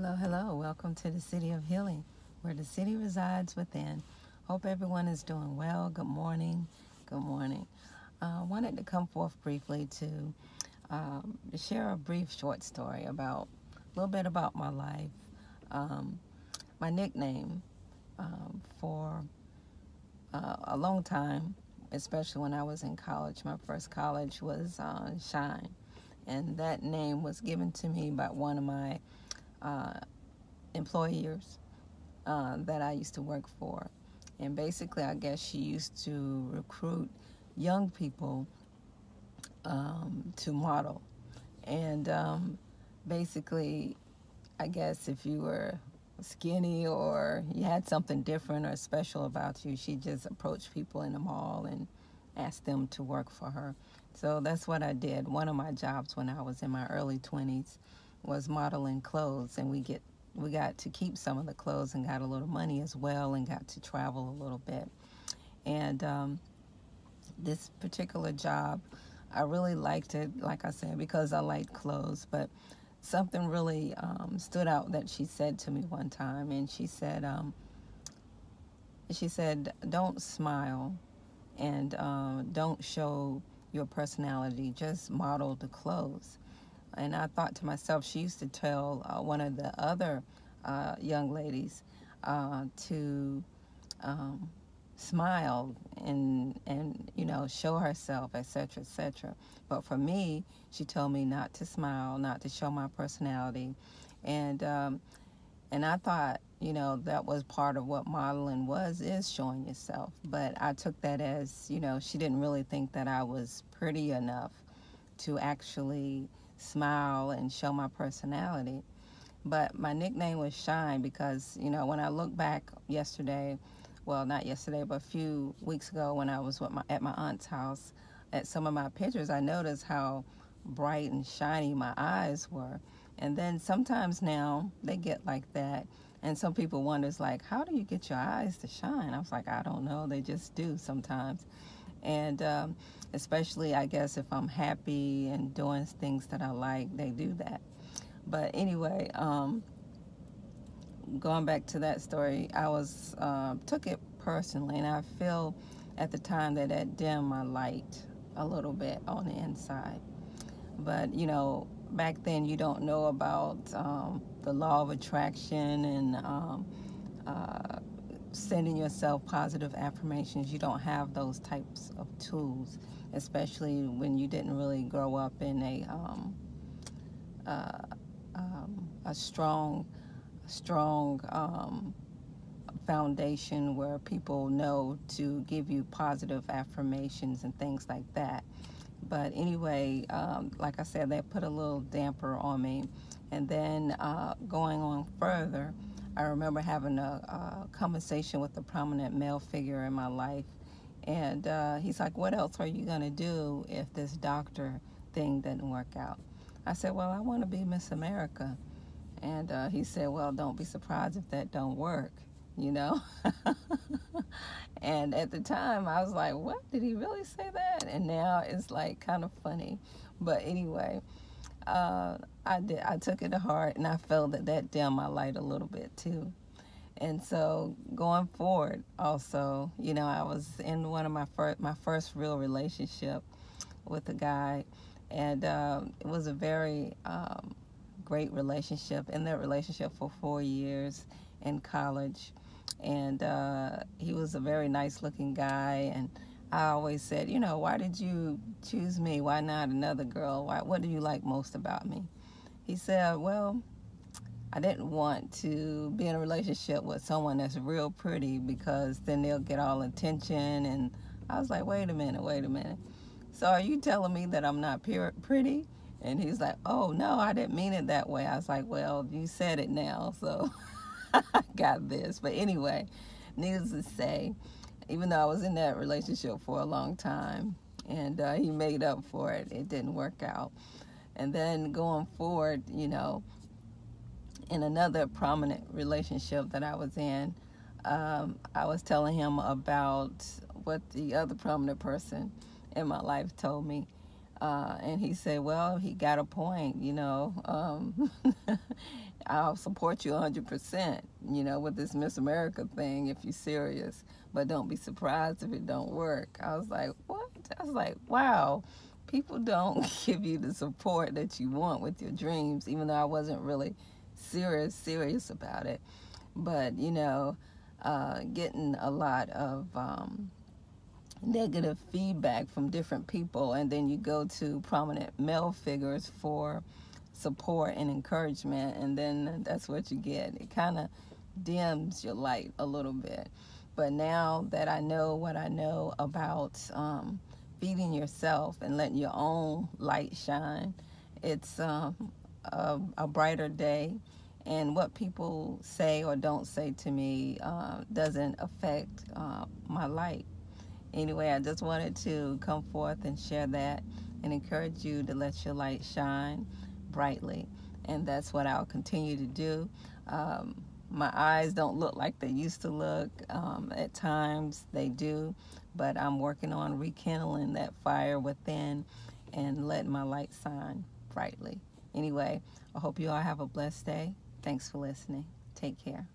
Hello, hello. Welcome to the City of Healing, where the city resides within. Hope everyone is doing well. Good morning. Good morning. I uh, wanted to come forth briefly to um, share a brief short story about a little bit about my life. Um, my nickname um, for uh, a long time, especially when I was in college, my first college was uh, Shine. And that name was given to me by one of my uh, employers uh, that I used to work for. And basically, I guess she used to recruit young people um, to model. And um, basically, I guess if you were skinny or you had something different or special about you, she just approached people in the mall and asked them to work for her. So that's what I did. One of my jobs when I was in my early 20s was modeling clothes, and we get we got to keep some of the clothes and got a little money as well, and got to travel a little bit. And um, this particular job, I really liked it, like I said, because I liked clothes. But something really um, stood out that she said to me one time, and she said, um, she said, "Don't smile, and uh, don't show your personality. Just model the clothes." And I thought to myself, she used to tell uh, one of the other uh, young ladies uh, to um, smile and and you know show herself, etc., etc. But for me, she told me not to smile, not to show my personality, and um, and I thought you know that was part of what modeling was is showing yourself. But I took that as you know she didn't really think that I was pretty enough to actually smile and show my personality. But my nickname was Shine because, you know, when I look back yesterday, well, not yesterday, but a few weeks ago when I was my, at my aunt's house, at some of my pictures, I noticed how bright and shiny my eyes were. And then sometimes now they get like that. And some people wonders like, how do you get your eyes to shine? I was like, I don't know. They just do sometimes and um, especially I guess if I'm happy and doing things that I like, they do that. But anyway, um, going back to that story, I was uh, took it personally, and I feel at the time that that dimmed my light a little bit on the inside. But you know, back then you don't know about um, the law of attraction and um, uh, sending yourself positive affirmations, you don't have those types of tools, especially when you didn't really grow up in a um, uh, um, a strong, strong um, foundation where people know to give you positive affirmations and things like that. But anyway, um, like I said, that put a little damper on me. And then uh, going on further, I remember having a, a, conversation with a prominent male figure in my life, and uh, he's like, "What else are you gonna do if this doctor thing didn't work out?" I said, "Well, I want to be Miss America," and uh, he said, "Well, don't be surprised if that don't work." You know, and at the time I was like, "What did he really say that?" And now it's like kind of funny, but anyway, uh, I did. I took it to heart, and I felt that that dimmed my light a little bit too. And so going forward, also, you know, I was in one of my first my first real relationship with a guy, and um, it was a very um, great relationship. In that relationship for four years in college, and uh, he was a very nice looking guy, and I always said, you know, why did you choose me? Why not another girl? Why, what do you like most about me? He said, well, I didn't want to be in a relationship with someone that's real pretty because then they'll get all attention. And I was like, wait a minute, wait a minute. So are you telling me that I'm not pure, pretty? And he's like, oh, no, I didn't mean it that way. I was like, well, you said it now, so I got this. But anyway, needless to say, even though I was in that relationship for a long time and uh, he made up for it, it didn't work out. And then going forward, you know, in another prominent relationship that I was in, um, I was telling him about what the other prominent person in my life told me. Uh, and he said, Well, he got a point, you know. Um, I'll support you 100%, you know, with this Miss America thing if you're serious. But don't be surprised if it don't work. I was like, what? I was like, wow, people don't give you the support that you want with your dreams, even though I wasn't really serious, serious about it. But, you know, uh, getting a lot of um, negative feedback from different people, and then you go to prominent male figures for support and encouragement, and then that's what you get. It kind of dims your light a little bit. But now that I know what I know about um, feeding yourself and letting your own light shine, it's um, a, a, brighter day. And what people say or don't say to me uh, doesn't affect uh, my light. Anyway, I just wanted to come forth and share that and encourage you to let your light shine brightly. And that's what I'll continue to do. Um, my eyes don't look like they used to look. Um, at times they do, but I'm working on rekindling that fire within and letting my light shine brightly. Anyway, I hope you all have a blessed day. Thanks for listening. Take care.